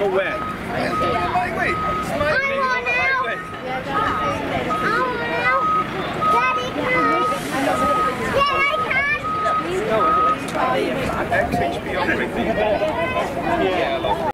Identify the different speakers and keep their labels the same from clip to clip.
Speaker 1: Go where?
Speaker 2: Lightweight.
Speaker 3: I want out. I want out. Daddy, can I? Yeah, I can.
Speaker 2: XHB operating. Yeah, love.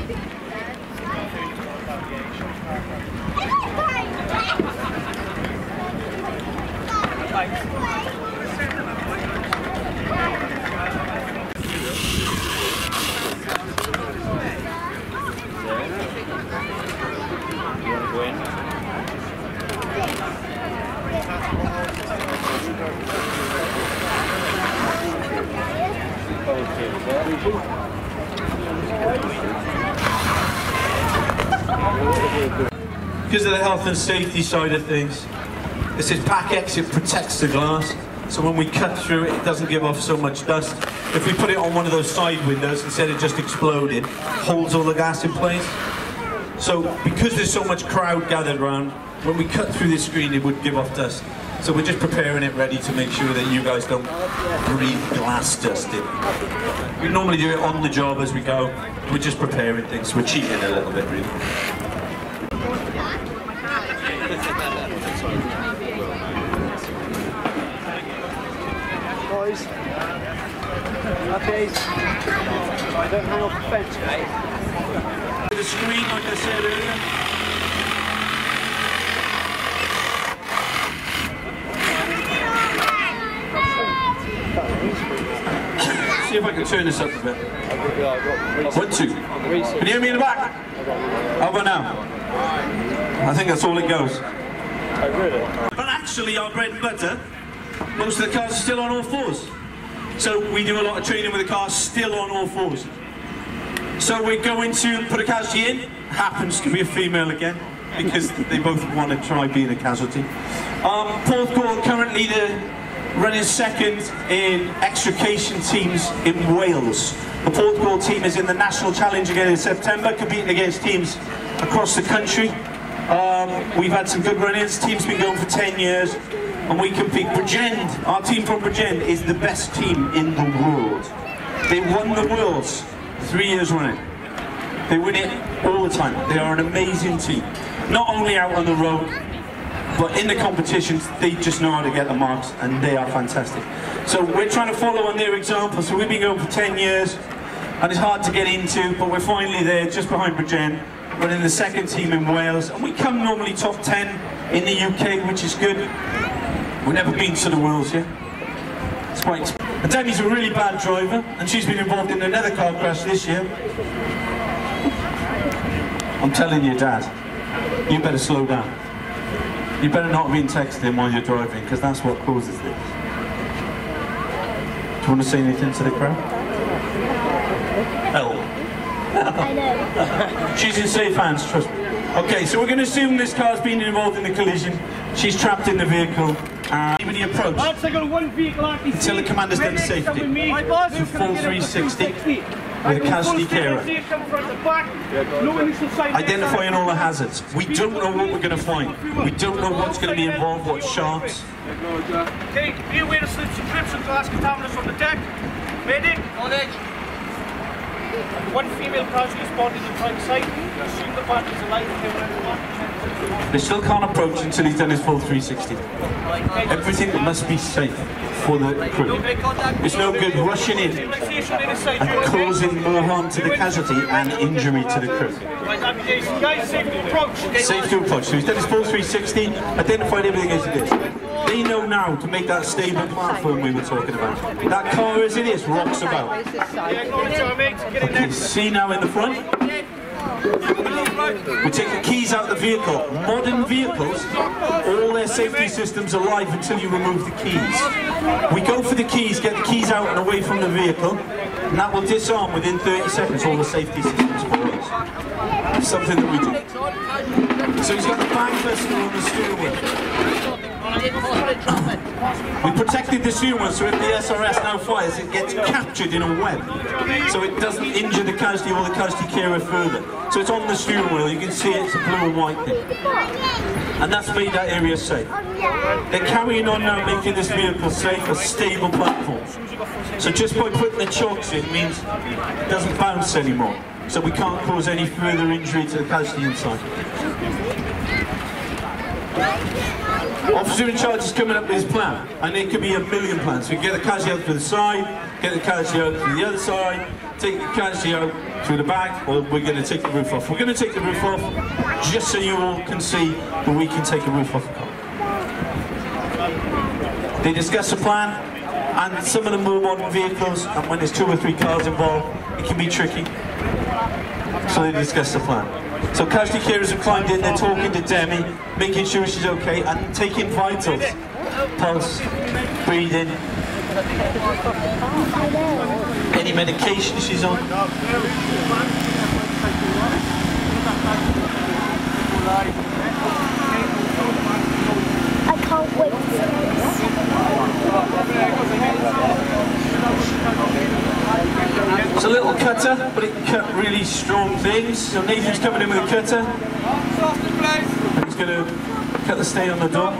Speaker 4: Health and safety side of things, this is pack X, it protects the glass. So when we cut through it, it doesn't give off so much dust. If we put it on one of those side windows, instead of just exploding, holds all the gas in place. So because there's so much crowd gathered around, when we cut through this screen, it would give off dust. So we're just preparing it ready to make sure that you guys don't breathe glass dust in. We normally do it on the job as we go. We're just preparing things. We're cheating a little bit, really.
Speaker 1: Okay. I don't hang off the fence, mate.
Speaker 4: The screen, like I said earlier. See if I can turn this up a bit. One, two. Can you hear me in the back? How about now? I think that's all it goes. Oh, but actually, our bread and butter, most of the cars are still on all fours. So we do a lot of training with the cars still on all fours. So we're going to put a casualty in. Happens to be a female again, because they both want to try being a casualty. Um, Porthcawl currently the running second in extrication teams in Wales. The Porthcawl team is in the National Challenge again in September, competing against teams across the country. Um, we've had some good run-ins. Team's been going for 10 years, and we compete. Bridgend, our team from Bridgend, is the best team in the world. They won the Worlds three years running. They win it all the time. They are an amazing team. Not only out on the road, but in the competitions, they just know how to get the marks, and they are fantastic. So we're trying to follow on their example. So we've been going for 10 years, and it's hard to get into, but we're finally there, just behind Bridgend, running the second team in Wales, and we come normally top 10 in the UK, which is good. We've never been to the Worlds yet. It's quite. And Demi's a really bad driver, and she's been involved in another car crash this year. I'm telling you, Dad, you better slow down. You better not be texting while you're driving, because that's what causes this. Do you want to say anything to the crowd? Help.
Speaker 3: I know.
Speaker 4: She's in safe hands, trust me. Okay, so we're going to assume this car's been involved in the collision. She's trapped in the vehicle. Uh, when you approach,
Speaker 1: Lads, I got one vehicle actually.
Speaker 4: Until the commander's done safety.
Speaker 1: My boss
Speaker 4: It's full 360 with a casualty carer. identifying all the hazards. We don't know what we're going to find. We don't know what's going to be involved, what sharks.
Speaker 1: Okay, be aware of slips and trips and glass contaminants from the deck. Medic. On edge. One female casualty spotted in front side. Assume the is alive. Okay, we're in the back.
Speaker 4: They still can't approach until he's done his full 360. Everything must be safe for the crew. It's no good rushing in
Speaker 1: Stabilisation in the side.
Speaker 4: and causing more harm to the casualty and injury to the crew.
Speaker 1: Right, navigation. Guys, safe to approach.
Speaker 4: Safe to approach. So he's done his full 360, identified everything as it is. They know now to make that stable platform we were talking about. That car as it is rocks about. Okay, see now in the front. We take the keys out of the vehicle. Modern vehicles, all their safety systems are live until you remove the keys. We go for the keys, get the keys out and away from the vehicle, and that will disarm within 30 seconds all the safety systems for us. Something that we do. So he's got the bang buster on the steering wheel. We protected the steering wheel so if the SRS now fires, it gets captured in a web. So it doesn't injure the casualty or the casualty carer further. So it's on the steering wheel, you can see it's a blue and white thing. And that's made that area safe. They're carrying on now making this vehicle safe, a stable platform. So just by putting the chocks in means it doesn't bounce anymore. so we can't cause any further injury to the casualty inside. Officer in charge is coming up with his plan, and it could be a million plans. We can get the casualty out to the side, get the casualty out to the other side, take the casualty out through the back, or we're going to take the roof off. We're going to take the roof off just so you all can see that we can take the roof off the car. They discuss the plan, and some of the more modern vehicles, and when there's two or three cars involved, it can be tricky. So they discuss the plan. So casualty carers have climbed in, they're talking to Demi, making sure she's okay, and taking vitals. Pulse, breathing, any medication she's on.
Speaker 3: I can't wait.
Speaker 4: It's a little cutter, but it cut really strong things. So Nathan's coming in with a cutter. He's going to cut the stay on the door.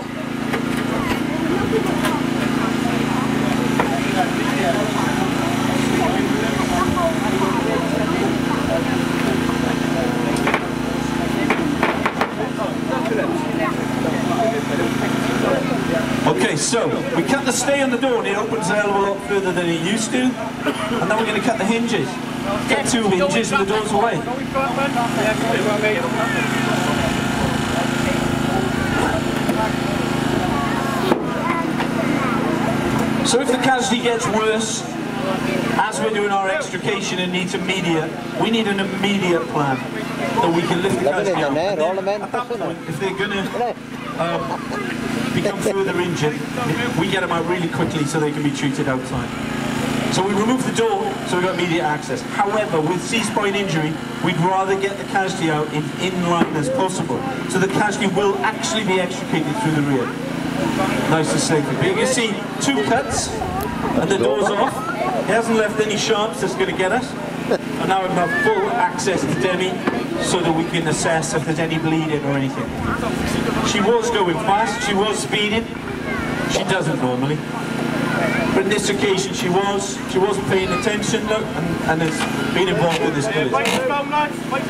Speaker 4: Okay, so we cut the stay on the door and it opens a hell of a lot further than it used to. And then we're going to cut the hinges. Cut two hinges and the door's away. So if the casualty gets worse, as we're doing our extrication and needs immediate, we need an immediate plan that we can lift the casualty out. And then at that point, if they're going to um, become further injured, we get them out really quickly so they can be treated outside. So we remove the door, so we've got immediate access. However, with C-spine injury, we'd rather get the casualty out in, in line as possible. So the casualty will actually be extricated through the rear. Nice and safe. But you can see two cuts, and the door's off. He hasn't left any sharps that's going to get us. And now we have got full access to Demi, so that we can assess if there's any bleeding or anything. She was going fast, she was speeding. She doesn't normally. But in this occasion she was. She wasn't paying attention look, and, and has been involved in this collision.
Speaker 1: Wait the down, lads. Wait.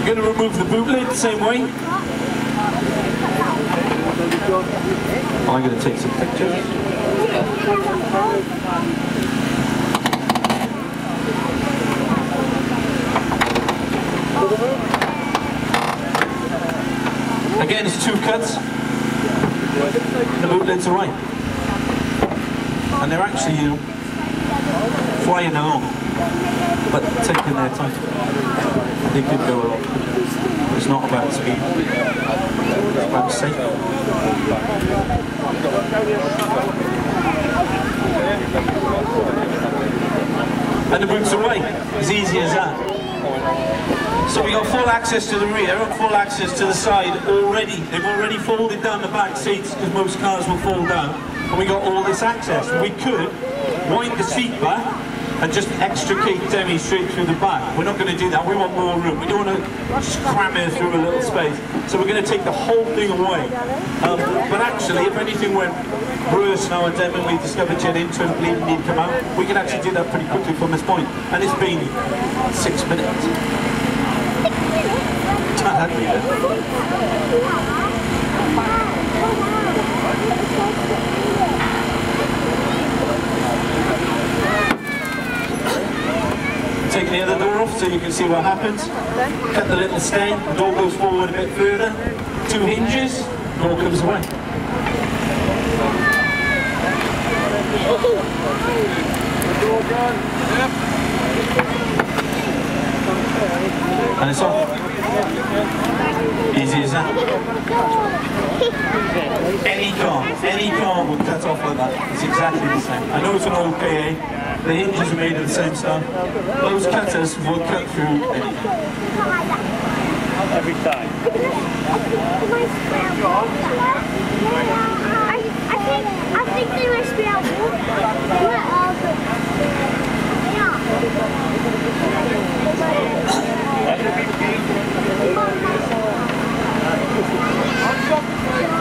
Speaker 4: We're going to remove the boot lid the same way. I'm going to take some pictures. Again, it's two cuts. The boot lids are right. And they're actually, you know, flying along, but taking their time. They could go a lot. It's not about speed. It's about safety. And the boots away. As easy as that. So we got full access to the rear and full access to the side already. They've already folded down the back seats because most cars will fall down. And we got all this access. We could wind the seat back and just extricate Demi straight through the back. We're not going to do that. We want more room. We don't want to cram her through a little space. So we're going to take the whole thing away. Um, but actually, if anything went worse now and then we discovered she had internal bleeding need come out, we can actually do that pretty quickly from this point. And it's been six minutes. Taking the other door off so you can see what happens. Cut the little stain, the door goes forward a bit further. Two hinges, door comes away. And it's off. Easy as that. Any car, any car would cut off like that. It's exactly the same. I know it's an old KA. The hinges are made of the same stuff. Those cutters will cut through anything.
Speaker 2: Every time.
Speaker 3: I, I think I think they must be out. What are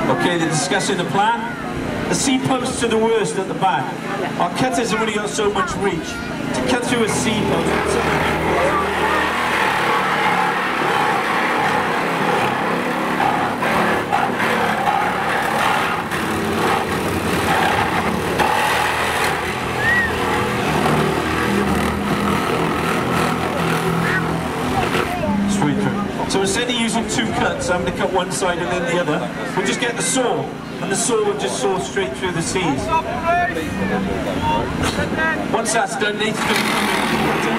Speaker 4: Okay, they're discussing the plan. The C posts are the worst at the back. Our cutters have only got so much reach. To cut through a C post, straight through. So instead of using two cuts, I'm going to cut one side and then the other. We'll just get the saw, and the saw will just saw straight through the C's. Once that's done, Nate's going to come in with the cutter.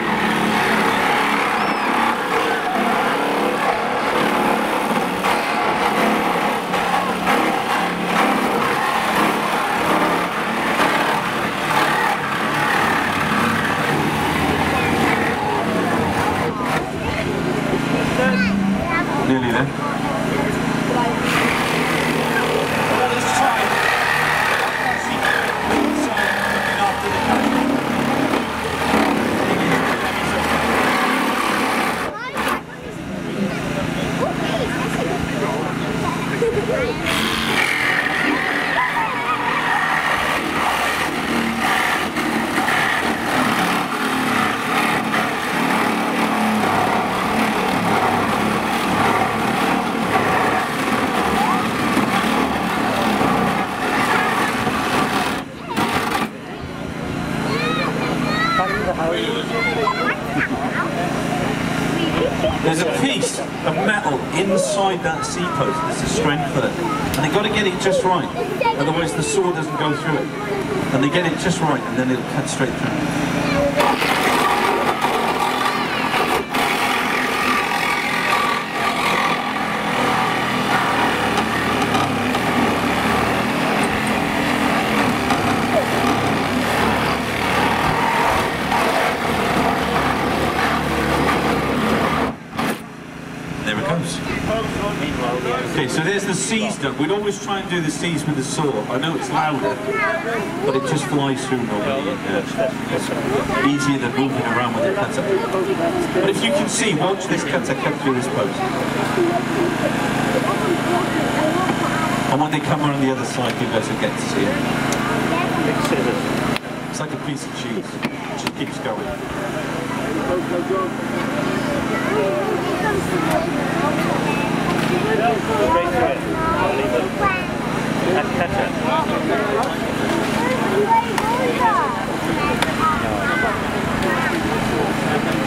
Speaker 4: Nearly there. Let's try. There's a piece of metal inside that C post. There's a strength for it. And they've got to get just right. Otherwise the saw doesn't go through it. And they get it just right and then it'll cut straight through. There it goes. Okay, so there's the C's done. We'd always try and do the C's with the saw. I know it's louder, but it just flies through normally. Yeah. Uh, easier than moving around with a cutter. But if you can see, watch this cutter cut through this post. And when they come around the other side, you guys will get to see it. It's like a piece of cheese. It just keeps going.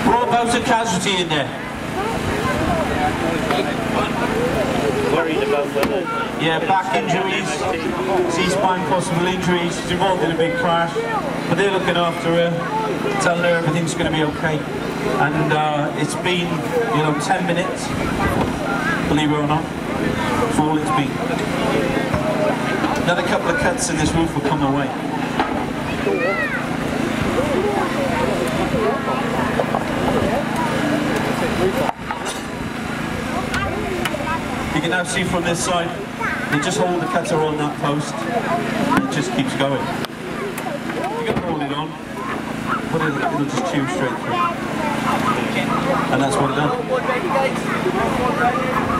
Speaker 4: What about a casualty in there?
Speaker 2: Worried about whether
Speaker 4: Yeah, back injuries, C-spine possible injuries, she's involved in a big crash, but they're looking after her, telling her everything's going to be okay. And uh, it's been, you know, 10 minutes, believe it or not, that's all it's been. Another couple of cuts and this roof will come away. You can now see from this side, they just hold the cutter on that post, and it just keeps going. You can hold it on, but it'll, just tube straight through. And that's what it does.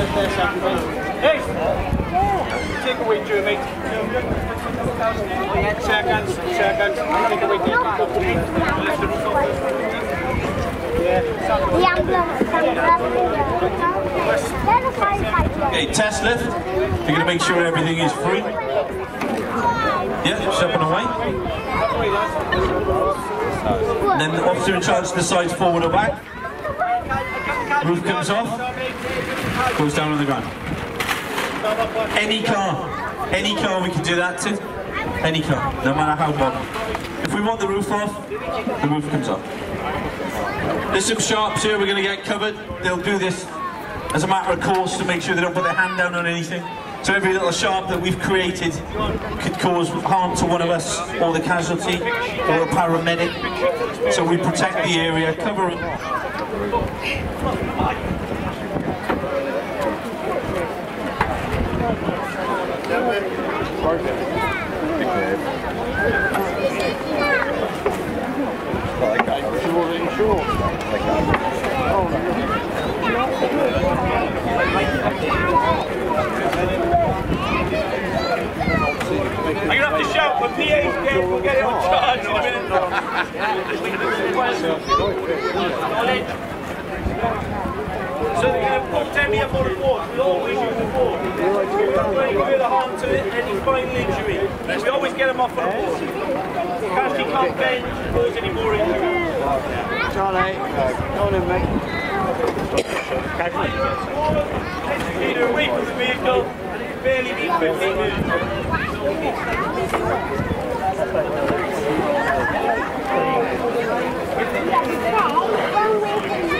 Speaker 1: Right, go. Hey! Take away, Joe, mate. Seconds, seconds. Take away,
Speaker 3: ambulance
Speaker 4: Okay, test lift. You're going to make sure everything is free. Yeah, and away. Then the officer in charge decides forward or back. Roof comes off, goes down on the ground. Any car, any car we can do that to. Any car, no matter how modern. If we want the roof off, the roof comes off. There's some sharps here we're going to get covered. They'll do this as a matter of course to make sure they don't put their hand down on anything.
Speaker 5: So every little sharp that we've created could cause harm to one of us, or the casualty, or a paramedic. So we protect the area, cover it.
Speaker 4: I'm gonna have to shout when PA's dead, we'll get it on charge in a minute. So they're gonna put Demi up on the board. We always use the board. We don't do any further harm to it, any final injury. We always get them off on the board. Cassie can't bend, cause any more injury.
Speaker 6: Charlie, go on in, mate.
Speaker 4: Either away from the vehicle, and it can barely be quickly moved.